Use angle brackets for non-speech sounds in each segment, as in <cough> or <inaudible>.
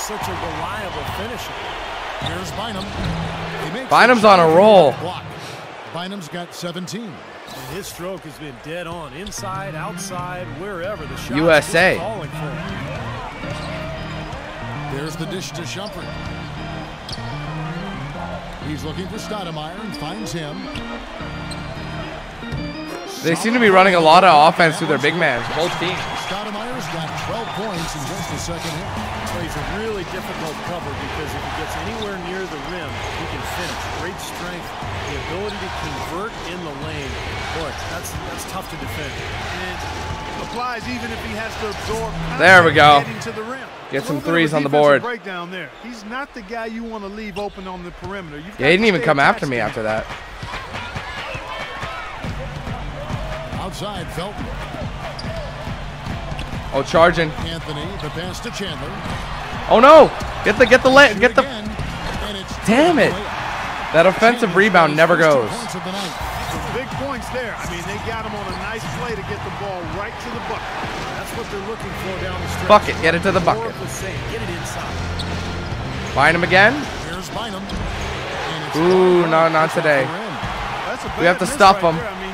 just such a reliable finisher. Here's Bynum. He makes Bynum's on a roll. Block. Bynum's got 17. And his stroke has been dead on, inside, outside, wherever the shot USA. falling for. There's the dish to Shumpert. He's looking for Stoudemire and finds him. They seem to be running a lot of offense through their big man. Both teams. Stoudemire's got 12 points in just the second half. Plays a really difficult cover because if he gets anywhere near the rim, he can finish. Great strength, the ability to convert in the lane. Boy, that's that's tough to defend. And applies even if he has to absorb. There we go. to the rim. Get some little bit of threes on the defensive board. Breakdown there. He's not the guy you want to leave open on the perimeter. You've Yeah, he didn't even come after me after that. Outside, Felton. Oh, charging. Anthony, the pass to Chandler. Oh no! Get the get the la- Shoot get the. again, Damn it! That offensive rebound never goes. Points of the night. Some big points there. I mean, they got him on a nice play to get the ball right to the bucket. That's what they're looking for down the stretch. Bucket, get it to the bucket. of. Get it inside. Find him again. Here's Bynum. Ooh, blocked no, not today. the rim. That's a We have to miss stop right him.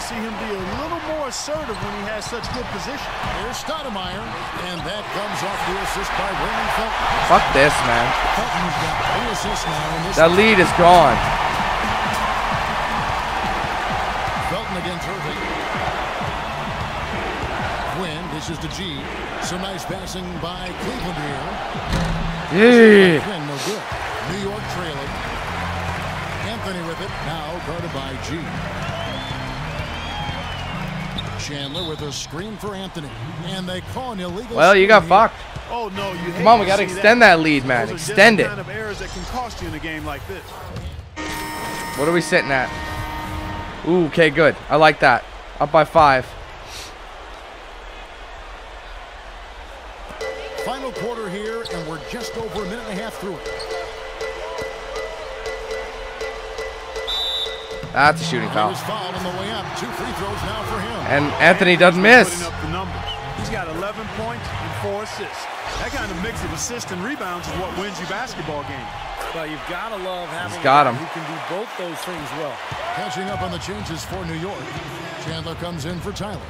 To see him be a little more assertive when he has such good position. Here's Stoudemire, and that comes off the assist by Raymond Felton. Fuck this, man. Felton's got now in this. That lead is gone. Felton against Irving. Quinn dishes to Gee. Some nice passing by Cleveland here. Yeah. Quinn, no good. New York trailing. Anthony with it, now guarded by Gee. Chandler with a screen for Anthony. And they call an illegal Well, you got screen fucked. Oh no, you Come on, we gotta extend that lead, man. Those are just Extend it. kind of errors that can cost you in a game like this. What are we sitting at? Ooh, okay, good. I like that. Up by five. Final quarter here, and we're just over a minute and a half through it. That's a shooting He foul. was fouled on the way up. Two free throws now for him. And Anthony doesn't miss. up the numbers. He's got 11 points and four assists. That kind of mix of assists and rebounds is what wins you basketball games. But you've got to love having got a guy him. who can do both those things well. Catching up on the changes for New York. Chandler comes in for Tyler.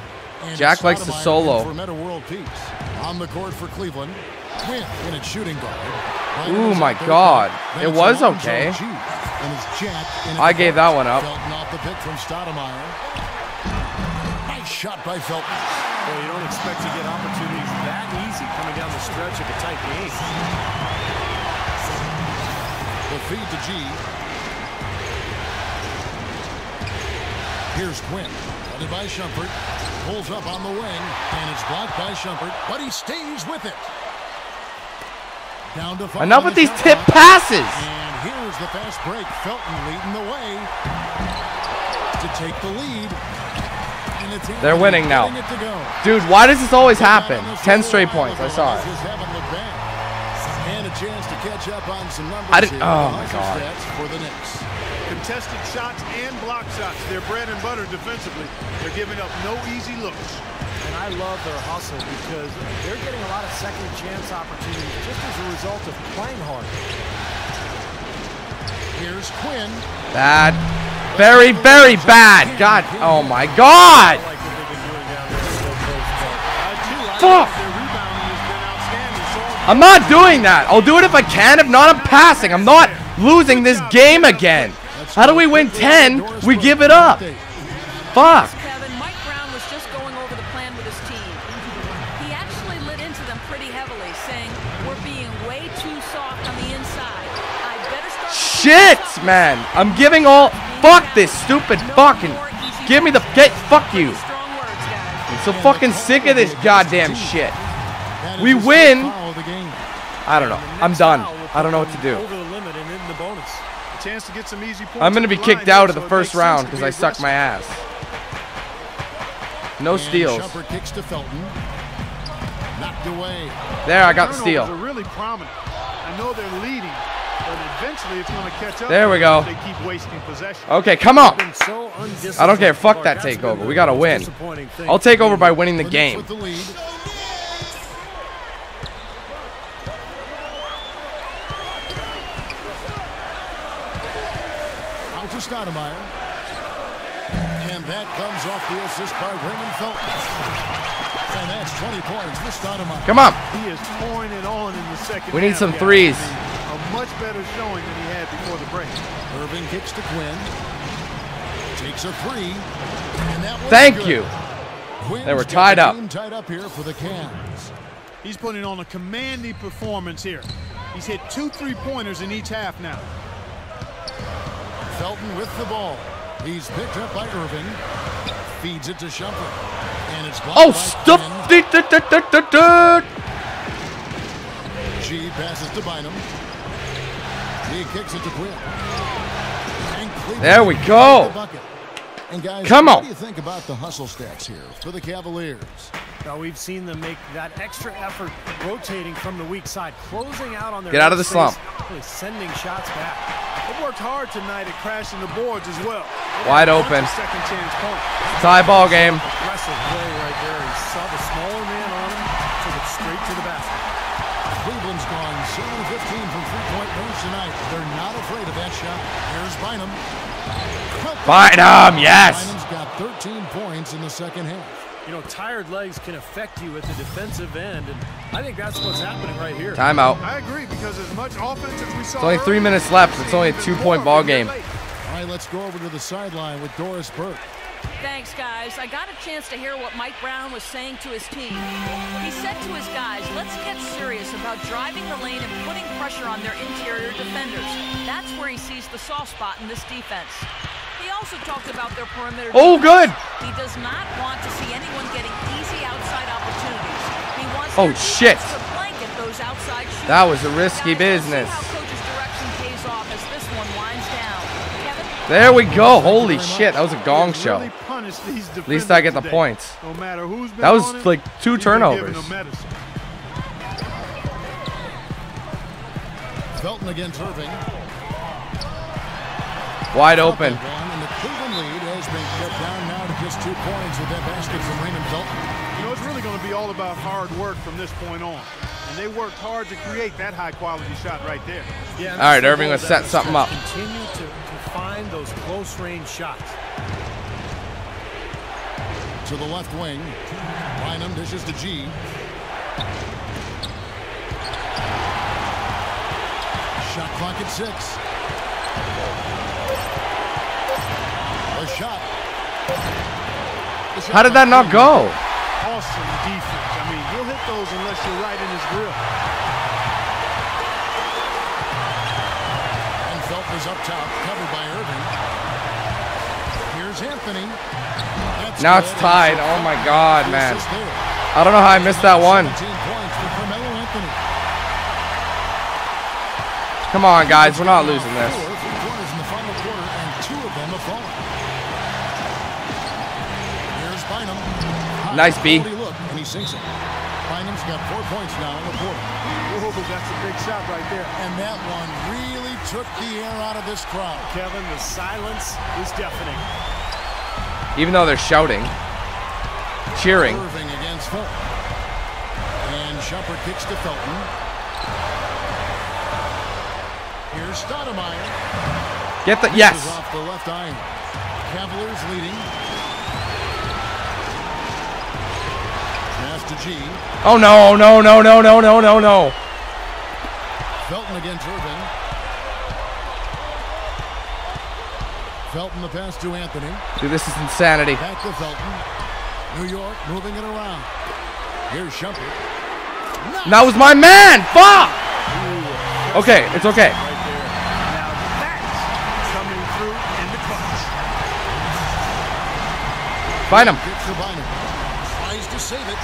And Jack likes to solo. For Metta World Peace. On the court for Cleveland. Quinn in at shooting guard. Ooh, my God. It was Alonzo okay. Gee. And it's Jack in at I gave that one up. Felton off the pick from Stoudemire. Nice shot by Felton. Well, you don't expect to get opportunities that easy coming down the stretch of a tight game. The feed to Gee. Here's Quinn. Headed by Shumpert. Pulls up on the wing. And it's blocked by Shumpert. But he stays with it. Down to five Enough with these tip clock. passes. And here's the fast break. Felton leading the way to take the lead. And it's They're winning now. it to go. Dude, why does this always happen? Down on this 10 straight points. I saw it. haven't looked back. And a chance to catch up on some numbers I didn't- oh my God. For the Knicks. Contested shots and block shots. They're bread and butter defensively. They're giving up no easy looks. And I love their hustle because they're getting a lot of second chance opportunities just as a result of playing hard. Here's Quinn. Bad. Very, very bad. God. Oh my God. I like what they've been doing down there in the low post. but I too. I Fuck. think their rebounding has been outstanding. So I'm not doing that. I'll do it if I can. If not, I'm passing. I'm not losing this game again. How do we win 10? We give it up. Fuck. Shit, man. I'm giving all. Fuck this stupid fucking. Give me the. Get. Fuck you. Strong words, guys. I'm so fucking sick of this goddamn shit. We win. foul of the game. I don't know. I'm done. I don't know what to do. Over the limit and in the bonus. a chance to get some easy points. I'm gonna be kicked out of the first round because I sucked my ass. No steals. Shumpert kicks to Felton. Knocked away. There, I got the steal. really prominent. I know they're leading, but eventually it's going to catch up. There we go. They keep wasting possession. Okay, come on. I don't care. Fuck that takeover. We got to win. I'll take over by winning the game. Stoudemire. And that comes off the assist by Raymond Felton. And that's 20 points for Stoudemire. Come on. He is pouring it on in the second. We need some threes. I mean, a much better showing than he had before the break. Irving kicks to Quinn. Takes a three. And that Thank good. you. Quinn's They were tied up. tied up here for the Cavs. He's putting on a commanding performance here. He's hit two three-pointers in each half now. Felton with the ball. He's picked up by Irving. Feeds it to Shumpert. And it's blocked Oh, dut. Gee passes to Bynum. He kicks it to Quinn. There we go. the bucket. And guys, Come what do you think about the hustle stats here for the Cavaliers? Now we've seen them make that extra effort rotating from the weak side, closing out on their Get out of the slump. space, Really sending shots back. They worked hard tonight at crashing the boards as well. They Wide got a bunch open. of Second chance points. Tie ball game. Aggressive play right there. He saw the smaller man on him, took it straight to the basket. Cleveland's gone 7-15 from three-point range tonight. They're not afraid of that shot. Here's Bynum. Bynum, yes. Bynum's got 13 points in the second half. You know, tired legs can affect you at the defensive end, and I think that's what's happening right here. Timeout. I agree because as much offense as we saw. It's only three minutes left. It's only a two-point ball game. All right, let's go over to the sideline with Doris Burke. Thanks, guys. I got a chance to hear what Mike Brown was saying to his team. He said to his guys, let's get serious about driving the lane and putting pressure on their interior defenders. That's where he sees the soft spot in this defense. He also talked about their perimeter. Oh, defense. good. He does not want to see anyone getting easy outside opportunities. He wants Oh, shit. to blanket those outside shooters. That was a risky Guys, let's see business. how coach's direction pays off as this one winds down. Kevin? There we go. Holy shit. That was a gong show. Punish these At least I get the defenders points. No matter who's been That was him, like two he's been giving turnovers. Felton against Irving. Wide open. And the Cleveland lead has been cut down now to just two points with that basket from Raymond Felton. You know, it's really going to be all about hard work from this point on. And they worked hard to create that high-quality shot right there. Yeah, All right, Irving goal was down setting the something up. Continue to, to find those close range shots. To the left wing. Bynum dishes to Gee. Shot clock at six. A shot. How did that not go? Awesome defense. I mean, he'll hit those unless you're right in his grill. And Felton is up top, covered by Irving. Here's Anthony. That's Now it's tied. Oh my God, man. I don't know how I missed that one. 17 points for Carmelo Anthony. Come on, guys. We're not losing this. Four three-pointers in the final quarter, and two of them have fallen. Here's Bynum. Nice B. quality Look, and he sinks it. Bynum's got four points now in the quarter. Whoa, that's a big shot right there. And that one really took the air out of this crowd. Kevin, the silence is deafening. Even though they're shouting, cheering. Irving against Felton. And Shumpert kicks to Felton. Here's Stoudemire. Get the yes. off the left iron. Cavaliers leading. Pass to Gee. Oh no, no, no, no, no, no, no, no. Felton against Irving. Felton the pass to Anthony. Dude, this is insanity. Back to Felton. New York moving it around. Here's Shumpert. That was my man. Fuck. Okay, it's okay. Right there. Now that's coming through in the clutch. Find him. Bynum. Tries to save it.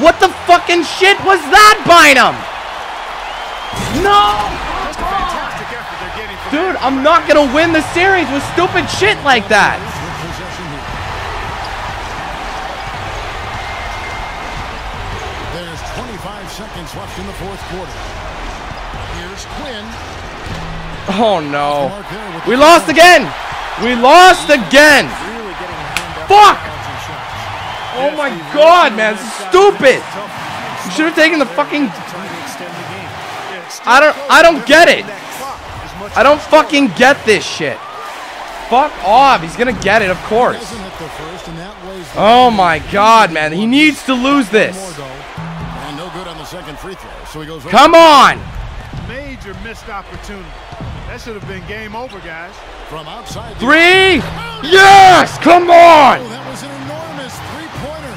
What the fucking shit was that, Bynum? No! Just a fantastic effort they're getting from Dude, I'm not gonna win the series with stupid shit like that. With possession here. There's 25 seconds left in the fourth quarter. Here's Quinn. Oh no. Mark there with We lost again. We lost again. Really getting a hand up Fuck! on bouncing shots. Oh my god, man. Stupid. You should have taken the fucking. Trying to extend the game. I don't. I don't get it. I don't fucking get this shit. fuck off. He's gonna get it, of course. Doesn't hit the first, and that weighs the Oh my god, man. He needs to lose this. More, though. And no good on the second free throw. So he goes Come on! Major missed opportunity. That should have been game over, guys. from outside. Three! Yes! Come Oh, on! that was an enormous three-pointer.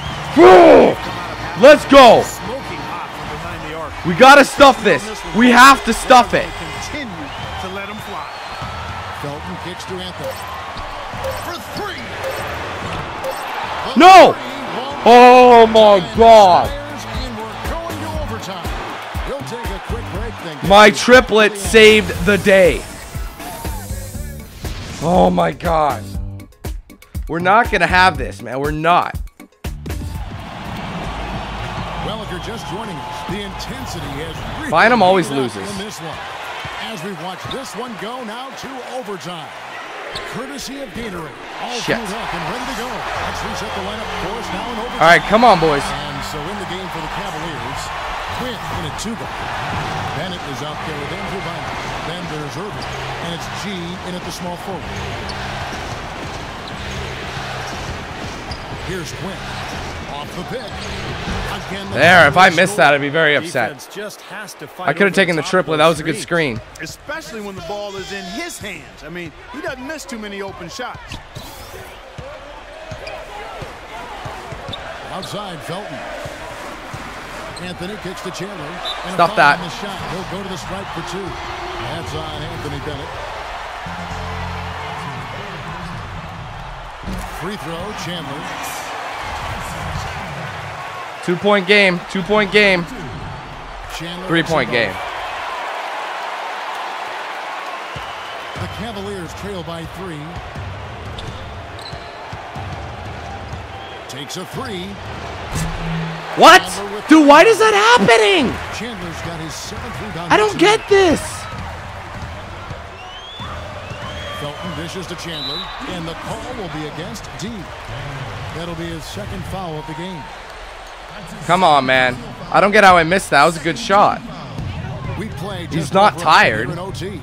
Let's go! Smoking hot from behind the arc. We gotta stuff this. We have to stuff it. Kicks to Anthony. For three. No! Oh my god! And we're going to overtime. We'll take a quick break then. My triplet saved the day. Oh my god. We're not gonna have this, man. We're not. Well, if you're just joining us, the intensity has really Bynum always loses. In this one. As we watch this one go now to overtime. Courtesy of Gatorade. All Shit. up and ready to go. Let's reset the lineup for us now in overtime. All right, come on, boys. And so in the game for the Cavaliers, Quinn in at two guard. Bennett is out there with Andrew Bynum. Then there's Irving. And it's Gee in at the small forward. Here's Quinn. Off the pick. Again, the There, if I missed that, I'd be very upset. Just has to fight I could have taken the triplet. That was a good screen. Especially when the ball is in his hands. I mean, he doesn't miss too many open shots. Outside, Felton. Anthony kicks to Chandler. And Stop that. the shot. He'll go to the stripe for two. That's on Anthony Bennett. Free throw, Chandler. Two point game. Two point game. Three point game. The Cavaliers trail by three. Takes a three. What? Dude, why is that happening? Chandler's got his seventh rebound. I don't get this. Felton dishes to Chandler, and the call will be against D. That'll be his second foul of the game. Come on, man. I don't get how I missed that. That was a good shot. We play just He's not tired. minute here in OT.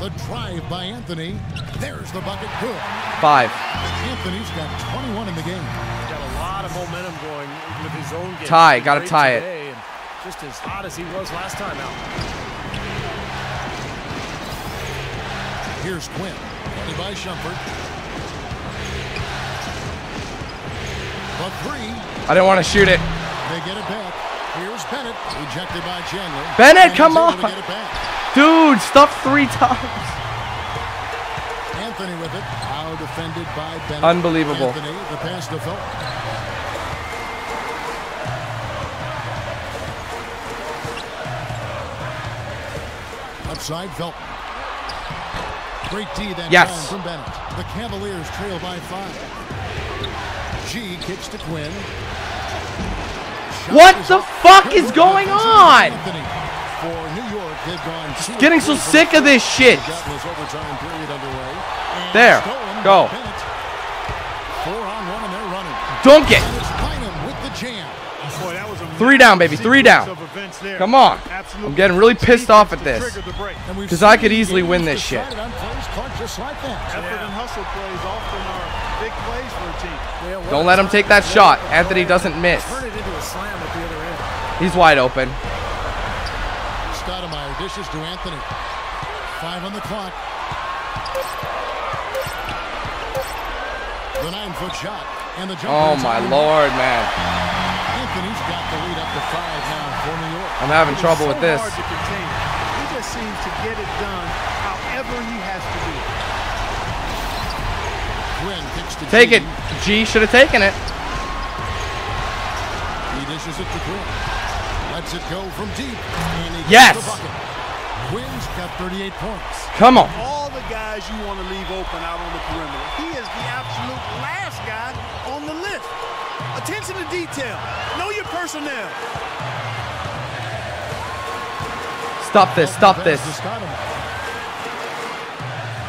The drive by Anthony. There's the bucket. Good. Five. Anthony's got 21 in the game. Got a lot of momentum going with his own game. Tie, gotta tie it. Just as hot as he was last time out. Here's Quinn. Ready by Shumpert. The three. I didn't want to shoot it. They get it back. Here's Bennett. Rejected by Chandler. Bennett, come on. to get it back. Dude, stuff three times. Anthony with it. Now defended by Bennett. Unbelievable. Anthony, the pass to. Outside Felton. Great D that Yes. from Bennett. The Cavaliers trail by five. Gee kicks to Quinn. Shot What is the fuck is going on? For New York, gone Getting so sick of this shit. Gutless overtime period underway. And There. Go. by Bennett. Four on one, and they're running. Dunk it. And it's Bynum with the jam. Boy, that was a Three down, baby. Three down. of events there. Come on. I'm getting really pissed off at this. Because the break. And we've 'Cause I seen could easily games win this shit. Decided on plays caught just like that. Effort and hustle plays often are big plays for a team. Yeah, Don't let him take that shot. Anthony doesn't miss. Turn it into a slam at the other end. He's wide open. Stoudemire dishes to Anthony. Five on the clock. The nine-foot shot. And the Oh my lord, man. Anthony's got the lead up to five now for New York. I'm having trouble so with this. hard to contain him. He just seems to get it done however he has to do it. Quinn kicks to Take Gee. it. Gee should have taken it. He dishes it to Quinn. Lets it go from deep. And he gets Yes. the bucket. Quinn's got 38 points. Come on. All the guys you want to leave open out on the perimeter. He is the absolute last guy on the list. Attention to detail. Know your personnel. Stop this. Stop this.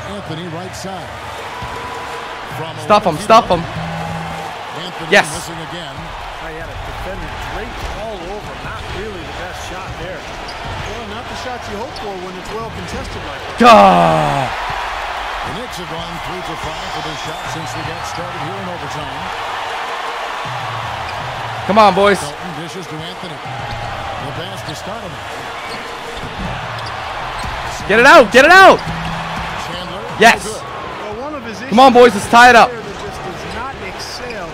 Anthony right side. From Stop him. 11 feet Stop away. him. Anthony Yes. missing again. I had a defender draped all over. Not really the best shot there. Well, not the shots you hope for when it's well contested like that. Gah. The Knicks have gone three for five for their shot since they got started here in overtime. Come on, boys. Felton dishes to Anthony. The pass to Stoudemire. Get it out. Get it out. Chandler. Yes. Come on, boys. Let's tie it up. player that just does not excel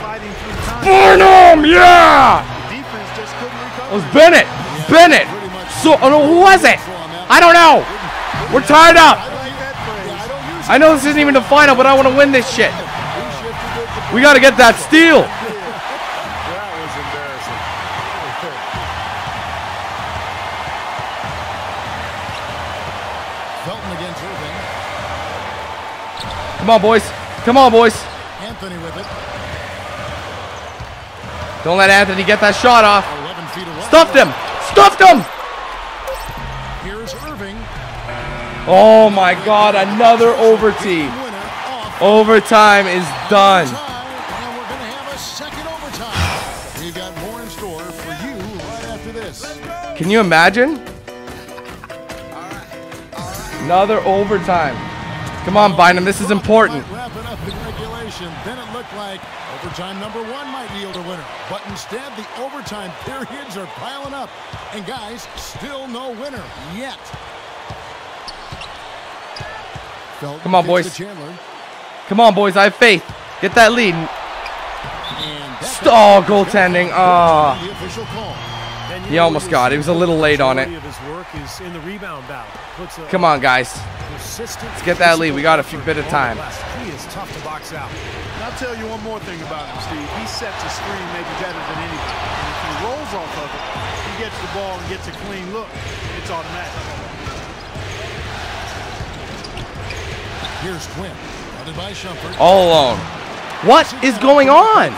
fighting through time. Barnum. Yeah. The defense just couldn't It was Bennett. Bennett. So, oh, no, who was it? I don't know. We're tied up. I like that phrase. I know this isn't even the final, but I want to win this shit. We got to get that steal. Come on, boys. Come on, boys. Anthony with it. Don't let Anthony get that shot off. 11 feet away. Stuffed him. Stuffed him. Here's Irving. Oh my God! Another overtime. Overtime is done. time. And we're going to have a second overtime. We've got more in store for you right after this. Can you imagine? Another overtime. Come on, Bynum. This is important. Wrapping up in regulation. Then it looked like overtime number one might yield a winner. But instead, the overtime periods are piling up. And guys, still no winner yet. Felton Come on, boys. Come on, boys. I have faith. Get that lead. And that's St- oh, goaltending. Oh. The official call. And you He almost got it. He was a little late on it. majority Of his work is in the rebound battle. Puts a Come on, guys. Let's get that lead. We got a few bit of time. glass. He is tough to box out. I'll tell you one more thing about him, Steve. He sets a screen maybe better than anybody. And if he rolls off of it, he gets the ball and gets a clean look. It's automatic. Here's Quinn. By All alone. What is going on?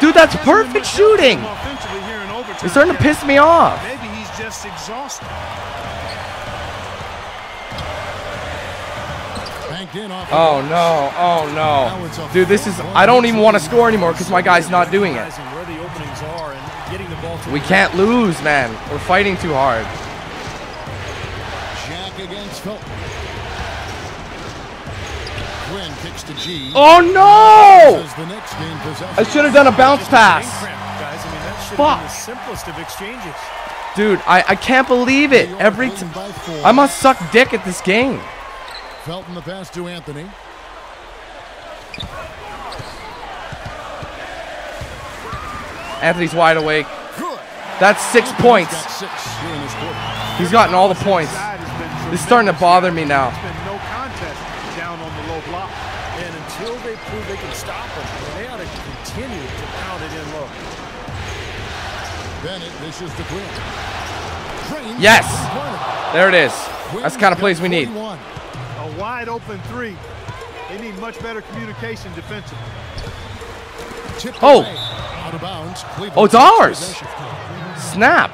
Dude, that's perfect much help shooting. It's starting to piss me off. Maybe he's just exhausted. Banked in off the Oh no, oh no. Dude, this is, I don't even want to score anymore because my guy's not doing it. Realizing where the openings are and getting the ball to We can't lose, man. We're fighting too hard. Jack against Felton. Quinn kicks to Gee. Oh no! As the Knicks gain I should have done a bounce pass. Fuck. the simplest of exchanges. Dude, I, I can't believe it. Every leading time. I must suck dick at this game. Felton the pass to Anthony. Anthony's wide awake. That's six points. Got six here in this quarter. He's gotten all the points. Side has been This is starting to bother me now. It's been no contest down on the low block. And until they prove they can stop him, they ought to continue to pound it in low. Bennett dishes to Quinn. Drains Yes. There it is. That's the kind of got plays we need. A wide open three. They need much better communication defensively. Tipped Oh. away. Out of bounds. Cleveland Oh, it's ours. Snap.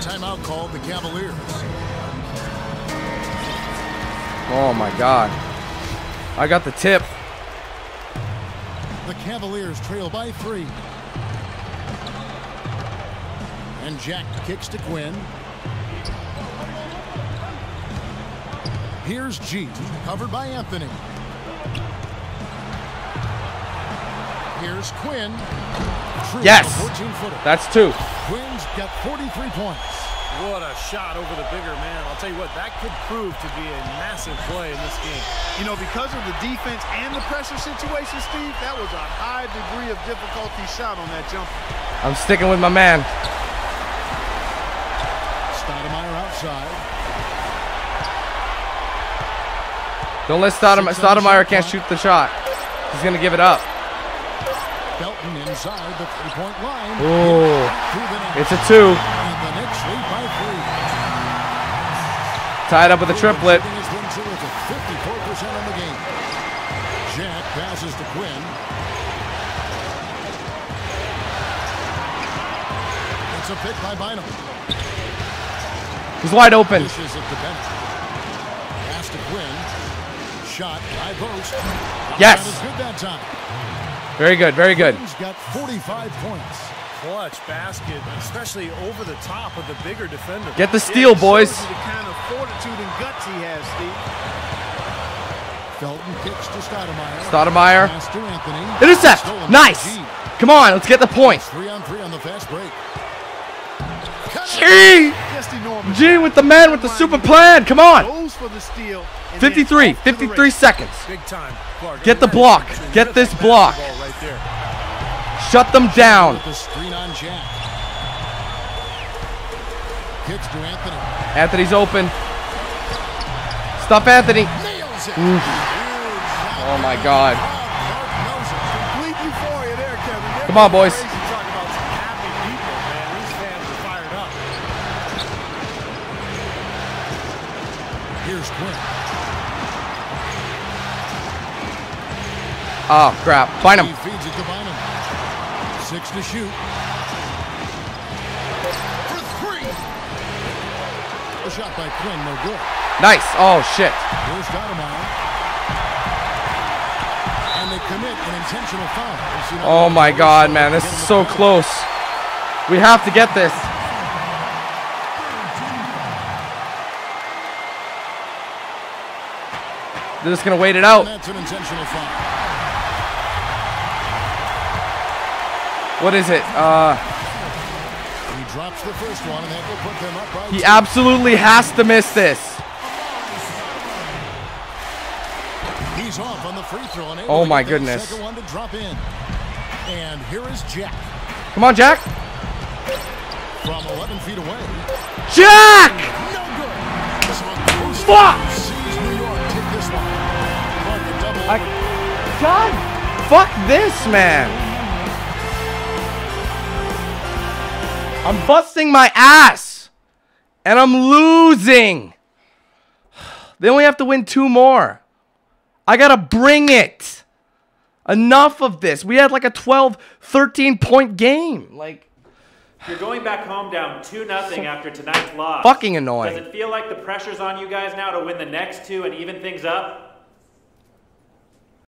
Timeout called the Cavaliers. Oh my god. I got the tip. The Cavaliers trail by three. And Jack kicks to Quinn. Here's Gee, covered by Anthony. Here's Quinn. True Yes. 14 footer. That's two. Quinn's got 43 points. What a shot over the bigger man. I'll tell you what, that could prove to be a massive play in this game. You know, because of the defense and the pressure situation, Steve, that was a high degree of difficulty shot on that jumper. I'm sticking with my man. Outside. Don't let Stoudemire, Stoudemire can't shoot the shot. He's gonna give it up. Felton inside the three-point line. Ooh. Through the net. It's a two. And the Knicks lead by three. Tied up with a triplet. Shooting has been terrific. 54% on the game. Jack passes to Quinn. It's a pick by Bynum. He's wide open. Dishes it to Bennett. Pass to Quinn. Shot. Yes. Shot is good that time. Very good, very good. Quinn's got 45 points. Clutch basket, especially over the top of the bigger defender. Get the steal, it boys. the kind of fortitude and guts he has, Steve. Felton kicks to Stoudemire. Stoudemire. Pass to Anthony. Intercept. Nice. Come on, let's get the points. Three on three on the fast break. Gee. Gee with the man with the super plan. Come on. goes for the steal. and then 53. the 53 seconds. Big time, Clark. Get the block. Get this block. Right there. Shut them down. With the screen on Jack. Kicks to Anthony. Anthony's open. Stuff Anthony. Oh my God. Complete euphoria there, Kevin. They're Come on, boys. Crazy talk about some happy people, man. These fans are fired up. Here's Quinn. Oh crap. Find He him. feeds it to Bynum. Six to shoot. For three. The shot by Quinn, no good. Nice. Oh shit. Here's Stoudemire. And they commit an intentional foul. We'll see how Oh my god, man. This is so close. We have to get this. They're just gonna wait it out. that's an intentional foul. What is it? Uh, He drops the first one, and that will put them up by he two. absolutely has to miss this. He's off on the free throw. and Oh my goodness. One to drop in. And here is Jack Come on, Jack. from 11 feet away. Jack! No good. So a close Fuck! I. God, fuck this, man. I'm busting my ass, and I'm losing. <sighs> They only have to win two more. I gotta bring it. Enough of this. We had like a 12, 13 point game. Like, You're going back home down 2 nothing after tonight's loss. fucking annoying. Does it feel like the pressure's on you guys now to win the next two and even things up?